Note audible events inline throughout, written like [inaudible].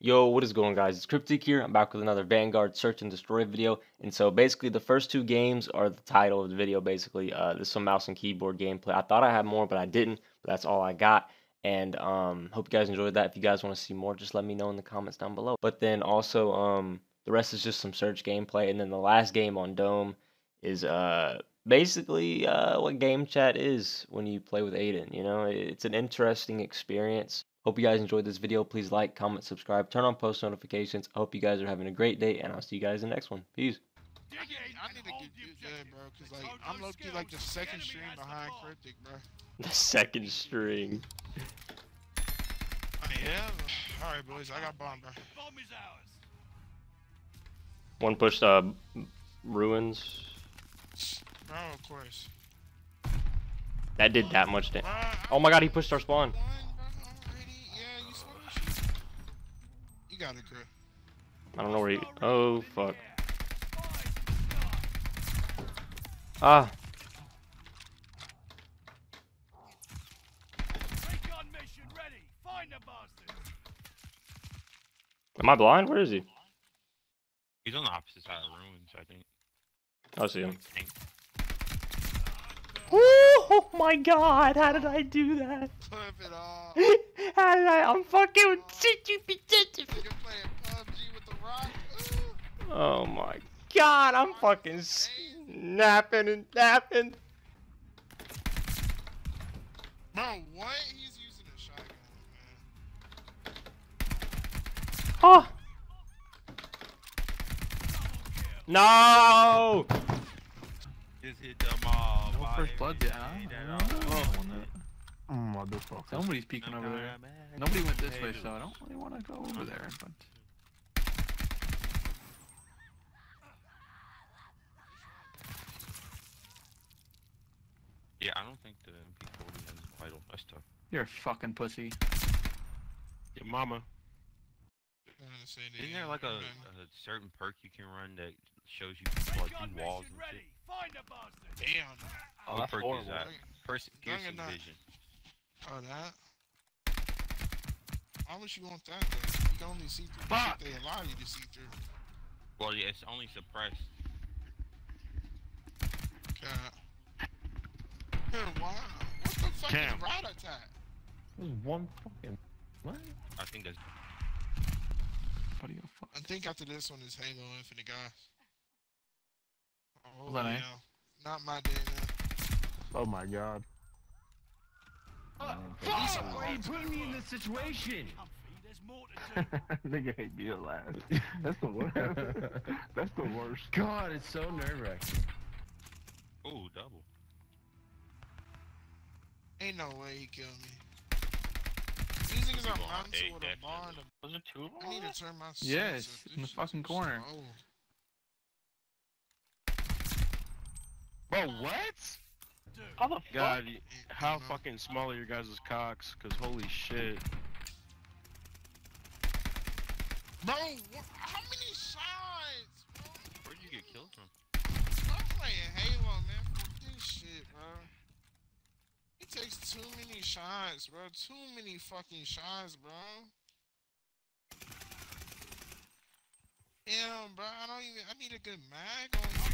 Yo, what is going guys? It's Kryptek here. I'm back with another Vanguard Search and Destroy video. And so basically the first two games are the title of the video basically. Uh, this is some mouse and keyboard gameplay. I thought I had more, but I didn't. But that's all I got. And um, hope you guys enjoyed that. If you guys want to see more, just let me know in the comments down below. But then also um, the rest is just some search gameplay. And then the last game on Dome is uh, basically uh, what game chat is when you play with Aiden. You know, it's an interesting experience. Hope you guys enjoyed this video. Please like, comment, subscribe, turn on post notifications. I hope you guys are having a great day, and I'll see you guys in the next one. Peace. I need to get you good, bro, cause like I'm low key like the second string behind Kryptek, bro. [laughs] The second string. I mean, yeah. All right, boys, I got bomb, bro. One pushed uh, ruins. Bro, of course. That did that much damage. Oh my god, he pushed our spawn. won, bro, already. Yeah, you saw that shit. You got it, girl. I don't know where he. Oh fuck. Ah. Am I blind? Where is he? He's on the opposite side of the ruins, I think. I see him. Tank. Oh my god, how did I do that? Flip it off. [laughs] How did I? I'm fucking. Oh. You're playing PUBG with the rock. Oh my god, I'm fucking snapping and napping. Bro, what? He's using a shotgun, man. Oh. No! Just hit them all. No first blood yet, huh? Oh, oh, oh, motherfucker. Somebody's peeking over there. Nobody went this way, so I don't really want to go over there. But Yeah, I don't think the MP40 has vital. That's tough. you're a fucking pussy. Your mama. I'm gonna say that, Isn't there like a, a certain perk you can run that shows you people like through walls and shit? Damn. what perk is that? Like, Perce- piercing Juggernaut. vision. Oh, that? Why would you want that, though? You can only see through the Fuck. shit they allow you to see through. Well, yeah, it's only suppressed. God. Wow. What the fuck Cam. is rat attack? There's One fucking. What? I think that's. Buddy, oh, fuck. I think after this one is Halo Infinite, guys. Oh, Hold on, eh? Not my day. Oh my god. Fuck! Why are you putting me in this situation? [laughs] Nigga hate me at last. That's the worst. [laughs] That's the worst. God, it's so nerve wracking. Oh, double. Ain't no way he killed me. These niggas are People on mounted with a definitely. barn. Was it two of I need to turn my Yes, in the fucking corner. slow. Bro, what? How the God, y- how fucking small are your guys' cocks? Cause holy shit. Bro, how many shots? Bro? Where'd you get killed from? I'm playing Halo, man. Fuck this shit, bro. It takes too many shots, bro. Too many fucking shots, bro. Damn, bro. I don't even. I need a good mag on here, bro.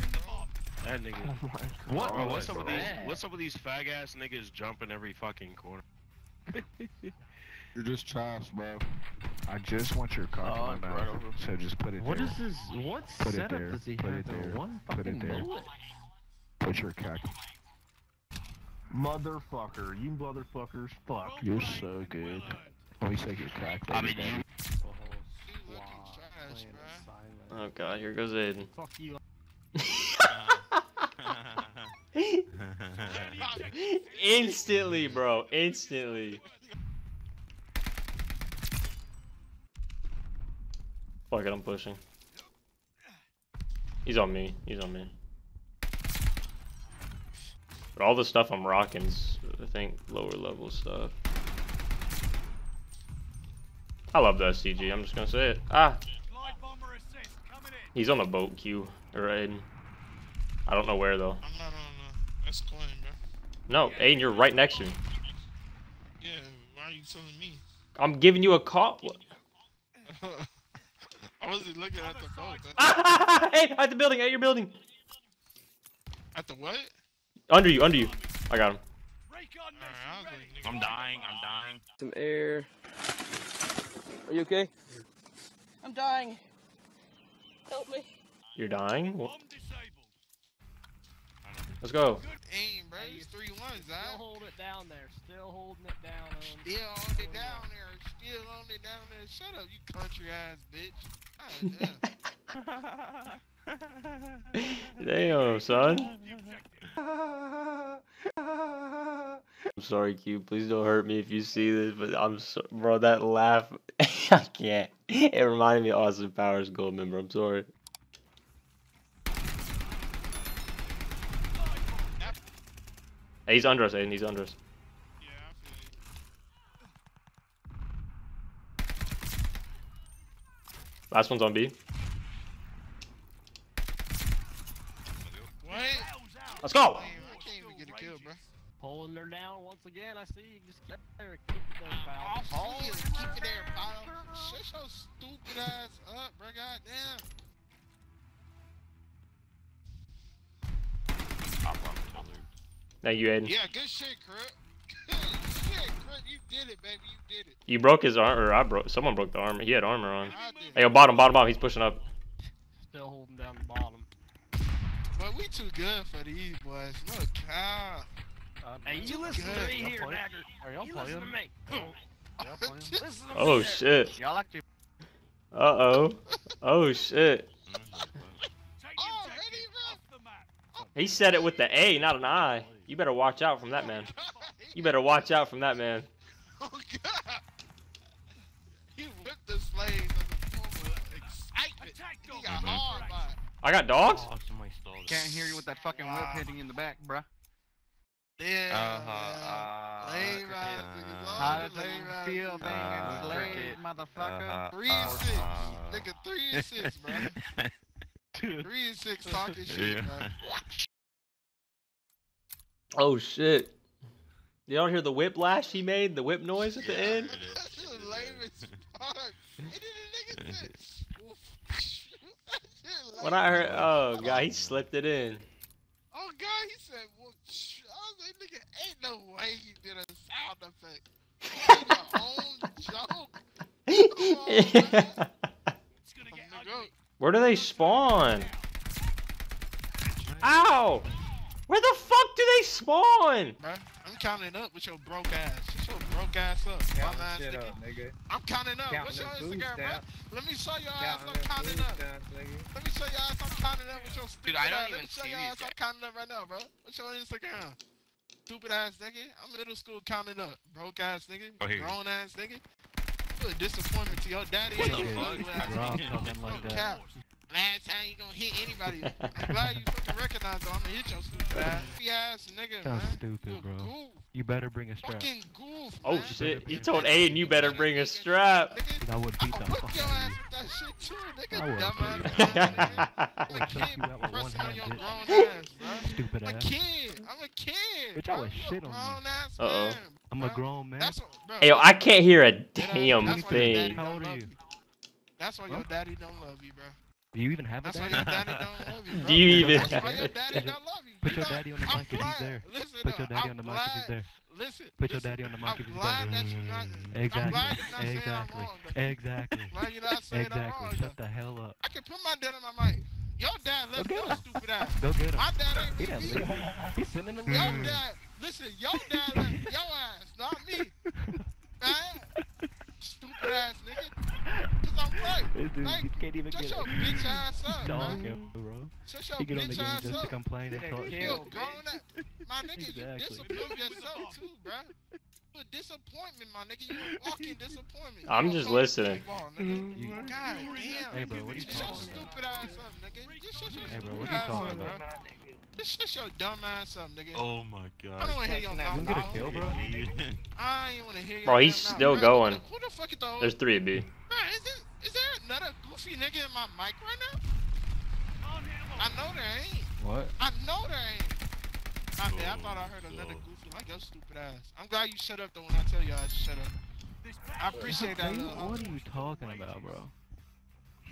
That nigga. [laughs] Oh. What? Bro, what's up with these? that? What's up with these fag ass niggas jumping every fucking corner? [laughs] You're just trash, bro. I just want your cock Oh, in my right mouth. So just put it What there. is this? What Put setup there, does he put have? it there, One put it there. bullet. Put your cock. Motherfucker, you motherfuckers, fuck. You're so good. Let me take your cock. I mean. You looking trash, bro. Oh god, here goes Aiden. Fuck you. Instantly, bro. Instantly. Fuck it, I'm pushing. He's on me. He's on me. But all the stuff I'm rocking's, I think, lower level stuff. I love the STG. I'm just gonna say it. Ah. He's on the boat queue, Aiden. I don't know where though. I'm not on the. That's coin, bro. No, Aiden, you're right next to me. Yeah, why are you telling me? I'm giving you a call. [laughs] I wasn't looking at the [laughs] boat. hey, at the building, at your building. At the what? Under you, under you. I got him. Alright, I was like, I'm dying. I'm dying. Some air. Are you okay? I'm dying. Help me. You're dying? Wh- Let's go. Good aim, bro. It's three ones, Still huh? hold it down there. Still holding it down. Um, Still on it down there. Still on it down there. Shut up, you country ass bitch. Damn. [laughs] Damn, son. [laughs] I'm sorry, Que. Please don't hurt me if you see this, but I'm so, bro. That laugh, [laughs] I can't. It reminded me of Austin Powers Goldmember. I'm sorry. Hey, he's under us, Aiden. He's under us. Yeah, I. Last one's on B. What? Let's go. Damn, I can't even get a kill, bro. pulling her down once again. I see you. Just keep there. Keep it there, pal. Oh, keep it there, pal. Shut your stupid ass up, bro. Goddamn. Thank you, Aiden. Yeah, good shit, Crip. Good shit, Crip. You did it, baby. You did it. You broke his armor. Or I broke. Someone broke the armor. He had armor on. Hey, yo, bottom, bottom, bottom. He's pushing up. Still holding down the bottom. But we too good for these boys. No cap. Hey, you too listen to me here, Dagger. Are y'all You listen to playing? me. Y'all playing? Listen to me Oh [laughs] there. shit. Y'all actually Uh oh. Oh shit. [laughs] Already. He said it with the A, not an I. You better watch out from that man. You better watch out from that man. [laughs] Oh, God. He whipped the slaves as a form of excitement. He got hard by it. I got dogs. Oh, somebody stole it. can't hear you with that fucking whip hitting you in the back, bruh. Yeah. Uh-huh, yeah. Lame uh, uh, niggas. All How the does it feel niggas. being Uh, enslaved, cricket. motherfucker? Uh-huh, Three and six. uh, Nigga, three and six, bro. [laughs] Three and six talking shit, Yeah. bro. [laughs] Oh shit. Did y'all hear the whiplash he made? The whip noise at the end? That shit was lame as fuck. And then the nigga [laughs] said, "Oof." [laughs] When I heard, oh god, he slipped it in. Oh god, he said, well, sh-" I was like, nigga, ain't no way he did a sound effect. He did a own joke. [laughs] Where do they spawn? Ow! Where the fuck do they spawn? Bruh, I'm counting up with your broke ass. Shut your broke ass up. Bum ass shit nigga. up, nigga. I'm counting up. Counting What's your them food Instagram, bro? stamps. Let me show your ass Counting I'm them counting food up. stamps, nigga. Let me show your ass I'm counting up with your stupid I don't ass. Let even me show see your these ass I'm counting up right now, bro. What's your Instagram? Stupid ass nigga. I'm middle school counting up. Broke ass nigga. Oh, here. Grown ass nigga. You a disappointment to your daddy What and the your fuck? ugly ass Rob nigga. talking No like that. Cap. Last time you gonna hit anybody. [laughs] I'm glad you fucking recognize it. I'm gonna hit your stupid ass. Goofy ass nigga. That's You stupid, a bro. goof. You better bring a strap. Fucking goof, Oh man. shit, he told Aiden you better bring a strap. Nigga, I would beat I'll the fuck your out ass of you. with that shit too, nigga. I will, Dumbass. too. nigga. I'm a kid you out pressing on your grown ass, bro. Stupid I'm a kid. I'm a kid. Bitch, I bro. would a shit on you. grown ass Uh-oh. I'm a grown man. That's what, bro. Hey, yo, I can't hear a damn that's why your daddy thing. How old are you? That's why your daddy don't love you, bro. Do you even have a That's daddy? your don't you, [laughs] bro. Do you even That's your daddy Put your- don't love you. Put your daddy on the I'm mic if he's there. Put your daddy on the mic if he's there. Listen. Put your listen, daddy on the mic I'm if he's there. that. I'm Exactly. glad you're not saying I'm Exactly. wrong. Exactly. Glad you're not saying I'm Exactly. wrong. Shut the hell up. I can put my dad on my mic. Your dad left Okay. your stupid ass. Go get him. My dad ain't He leave didn't me. leave. He's sitting in the Your dad, listen, your dad left your ass, not me. [laughs] Man, stupid ass nigga. Cause I'm right. This dude Hey, he can't even shut get your bitch ass up, Dog man. bro. Shut your He get on the game ass just to complain and talk You shit. grown ass. My nigga, you Exactly. disapprove yourself too, bruh. You a disappointment, my nigga. You a walking disappointment. I'm just listening. football, nigga. Mm-hmm. You- mm-hmm. God damn. Hey, bro, what are you Just shut your stupid ass up, nigga. Just shut your Hey, bro, what are you talking up, about? bro. Just shut your dumb ass up, nigga. Oh my I don't god. wanna hear your You mouth. gonna get a kill, bro? [laughs] I ain't wanna hear your Bro, he's still going. Who the fuck is the There's three of B. Bro, is, this, is there another goofy nigga in my mic right now? I know there ain't. What? I know there ain't. My bad, I thought I heard oh, another so- goofy like your stupid ass. I'm glad you shut up though when I tell your ass to shut up. I appreciate that. Hey, little what are you talking about, bro?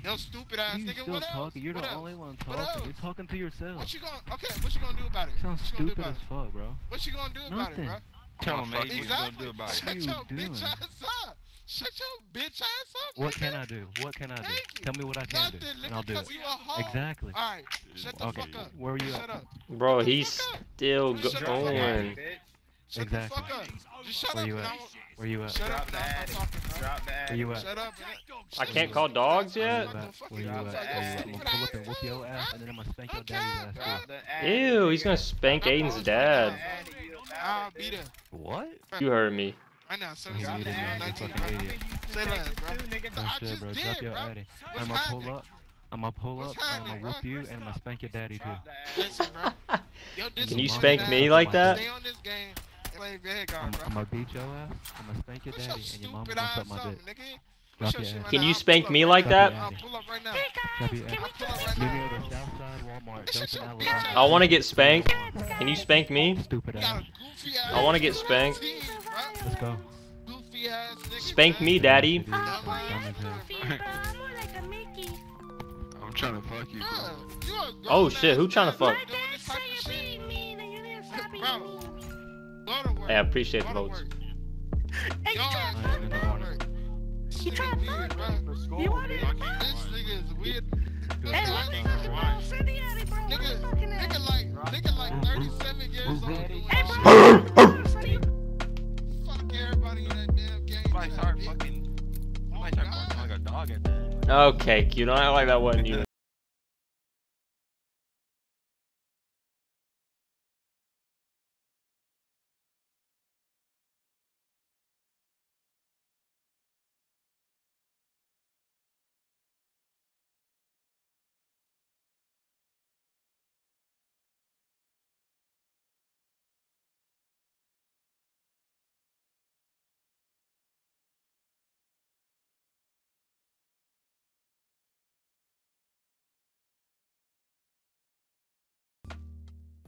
Yo, stupid ass You nigga. still What else? talking? You're What the else? only one talking. You're talking to yourself. What you gonna? Okay, what you gonna do about it? Sounds what you gonna do stupid about as fuck, bro. What you gonna do about Nothing. it, bro? Tell him, mate. What you gonna do about it? Shut your bitch ass up. Shut your bitch ass up. What nigga. can I do? What can I do? Thank you. Tell me what I can Nothing, do, nigga, and I'll do it. you a hoe. Exactly. Alright, shut the Okay, fuck up. where were you Shut at? up. Bro, Shut he's still Just shut the fuck up. going. Shut Exactly. the fuck up. Just shut Where up you at? Where you at? Shut Drop up and the I'll addy. stop talking. Drop the Where you at? Shut up. I can't call dogs yet? Where you at? Where you at? I'm gonna pull up and whoop your ass, and then I'm gonna spank your daddy's ass Drop the addy. Ew, he's gonna spank Aiden's dad. I'll be there. What? You heard me. Right now, so You he's idiot, man. 19, fucking Say less, bro. I just bro. did, bro. I'm gonna pull up. I'm gonna pull up, and I'm gonna whoop you, and I'm gonna spank your daddy too. Drop the addy. Listen, bro. Yo, Can you spank me like that? Stay on this game Vanguard, I'm, bro. I'm gonna beat your ass. I'm gonna spank your Put your daddy, and your mama gonna suck my dick. Drop your your ass. Can you spank me like that? I'll pull up right now. Drop your ass. I'll pull up right Meet me now. at the Southside Walmart, Shut your Dothan, bitch Alabama. ass I want to get spanked. Can you spank me? Stupid You got a ass. goofy ass. I wanna get spanked. Team, bro. Let's go. Goofy ass. Spank me, daddy. Dumb as hell. I'm trying to fuck you, bro. Yeah, you a Oh, shit, who trying to fuck? doing this type of shit. Bro, go to work. Hey, I appreciate the votes. work. Y'all ass I gotta am in go the to morning. work. This nigga. You want it? This nigga is weird. Hey, guy- let me fucking know. Send the bro. Nigga, nigga like, nigga Okay, cute. I like that wasn't you.